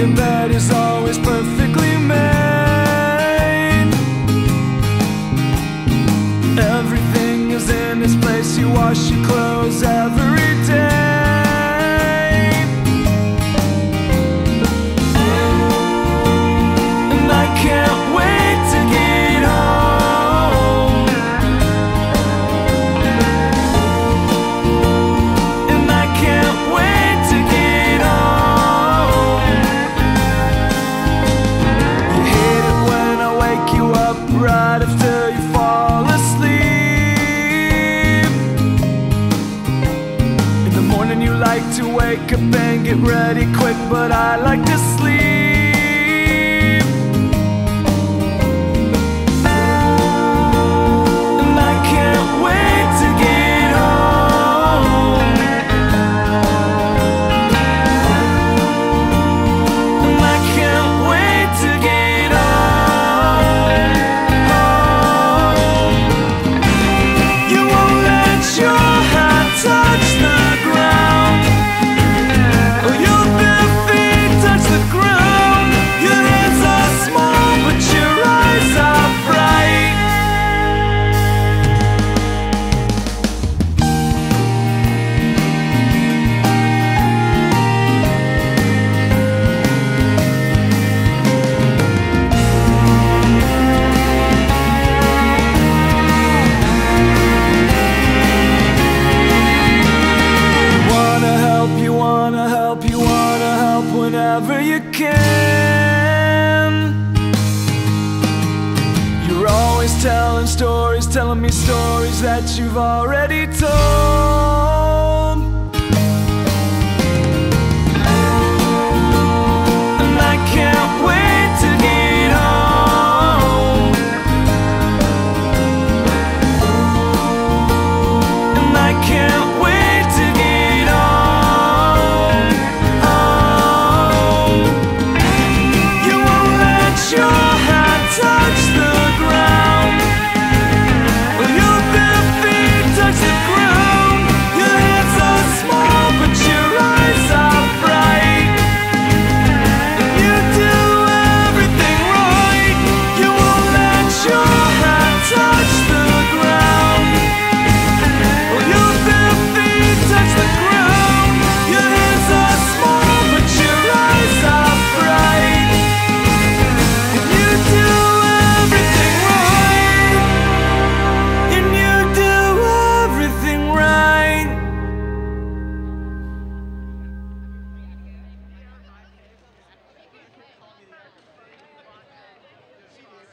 opinion that is always perfectly made. Everything is in its place. You wash your clothes every up and get ready quick, but I like to sleep. You're always telling stories, telling me stories that you've already told.